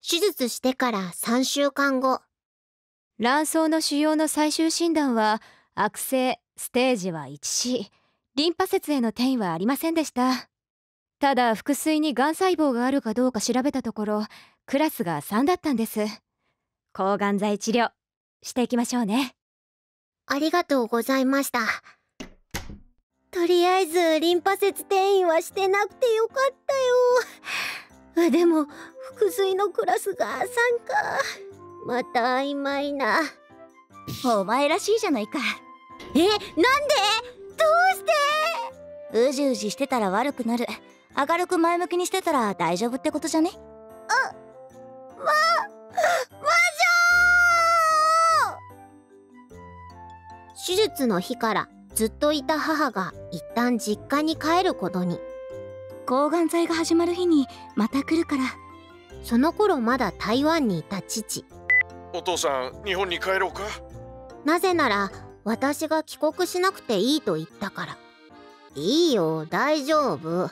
手術してから3週間後。卵巣の腫瘍の最終診断は悪性ステージは 1C リンパ節への転移はありませんでした。ただ腹水にがん細胞があるかどうか調べたところクラスが3だったんです。抗がん剤治療していきましょうね。ありがとうございました。とりあえずリンパ節転移はしてなくてよかったよでも腹水のクラスが3かまた曖昧な。お前らしいじゃないか。えなんで？どうして？うじうじしてたら悪くなる。明るく前向きにしてたら大丈夫ってことじゃね？あま魔女手術の日からずっといた母が一旦実家に帰ることに抗がん剤が始まる日にまた来るから。その頃まだ台湾にいた父。お父さん日本に帰ろうか？なぜなら私が帰国しなくていいと言ったから。いいよ大丈夫。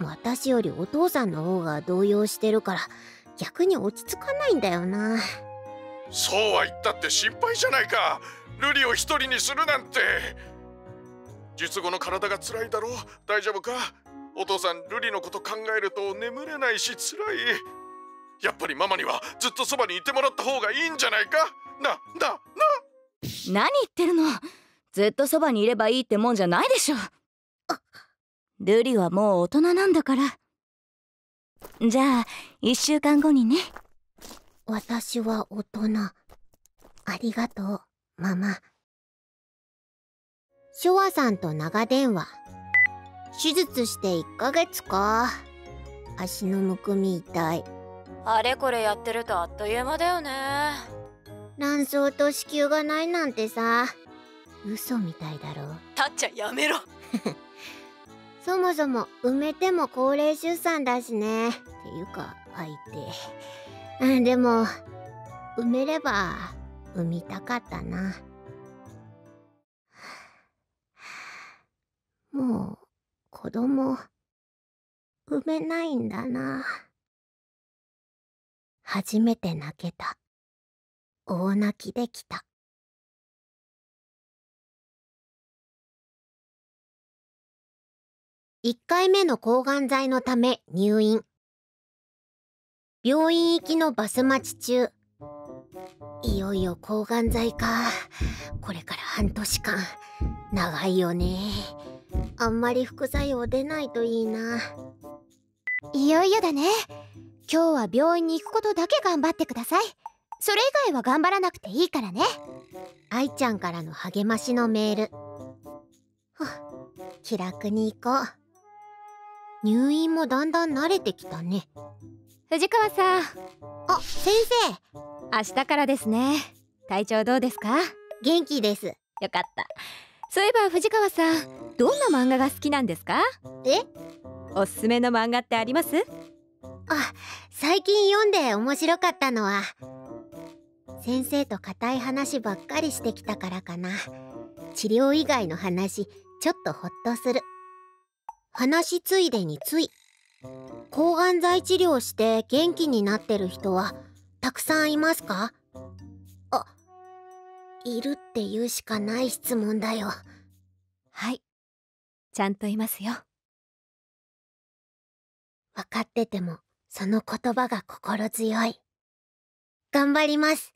私よりお父さんの方が動揺してるから逆に落ち着かないんだよな。そうは言ったって心配じゃないか。ルリを一人にするなんて。術後の体が辛いだろう？大丈夫か？お父さんルリのこと考えると眠れないし辛い。やっぱりママにはずっとそばにいてもらった方がいいんじゃないか？な、な、な。何言ってるの？ずっとそばにいればいいってもんじゃないでしょ。ルリはもう大人なんだから。じゃあ1週間後にね。私は大人。ありがとうママ。ショワさんと長電話手術して1ヶ月か。足のむくみ痛い。あれこれやってるとあっという間だよね。卵巣と子宮がないなんてさ。嘘みたいだろ。たっちゃんやめろ。そもそも埋めても高齢出産だしね。っていうか相手。でも埋めれば産みたかったな。もう子供。産めないんだな。初めて泣けた。大泣きできた。1回目の抗がん剤のため入院。病院行きのバス待ち中。いよいよ抗がん剤か。これから半年間。長いよね。あんまり副作用出ないといいな。いよいよだね。今日は病院に行くことだけ頑張ってください。それ以外は頑張らなくていいからね。愛ちゃんからの励ましのメール。気楽に行こう。入院もだんだん慣れてきたね。藤川さん。あ先生。明日からですね。体調どうですか？元気です。よかったそういえば藤川さんどんな漫画が好きなんですか？え？おすすめの漫画ってあります？あ最近読んで面白かったのは先生と固い話ばっかりしてきたからかな。治療以外の話ちょっとほっとする。話ついでについ抗がん剤治療して元気になってる人はたくさんいますか？あいるって言うしかない質問だよ。はい。ちゃんといますよ。分かっててもその言葉が心強い。頑張ります